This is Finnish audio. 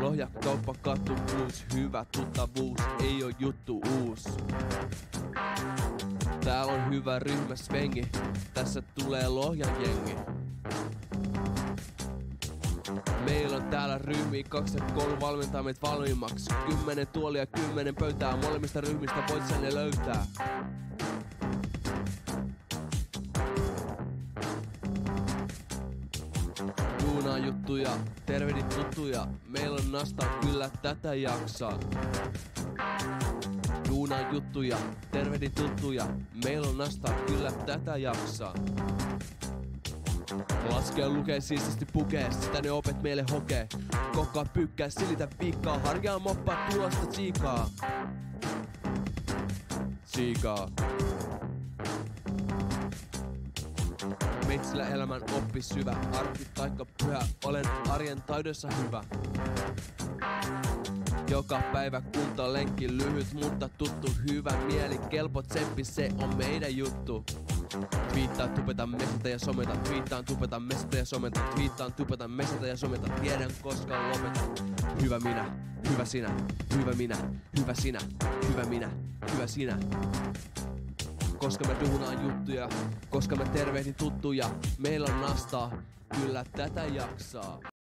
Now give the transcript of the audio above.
Lohja kauppa kattu plus, hyvä tuttavuus, ei oo juttu uus. Täällä on hyvä ryhmä svengi, tässä tulee Lohjan jengi. Meillä on täällä ryhmi kaksi ja valmentaa meitä valmiimmaksi. Kymmenen tuolia, kymmenen pöytää, molemmista ryhmistä voit sen ne löytää. Juttuja, tervehdit tuttuja, meillä on nasta kyllä tätä jaksaa. Duunaa juttuja, tervehdit tuttuja, meillä on nasta kyllä tätä jaksaa. Laskee lukee siististi pukee, sitä ne opet meille hokee. Kokkaa pykkää, silitä viikkaa, harjaa moppaa tulosta tsiikaa. Tsiikaa. Metsillä elämän oppi syvä, arki taikka pyhä, olen arjen taidossa hyvä. Joka päivä kunta lenkki lyhyt, mutta tuttu hyvä mieli, kelpo tsemppi, se on meidän juttu. Twiittaa, tupeta, mesitä ja someta. Twiittaan, tupeta, mesitä ja someta. Twiittaan, tupeta, mesitä ja someta. Tiedän koska lopeta. Hyvä minä, hyvä sinä, hyvä minä, hyvä sinä, hyvä minä, hyvä sinä. Koska me duunaan juttuja, koska me tervehdin tuttuja, meillä on nastaa, kyllä tätä jaksaa.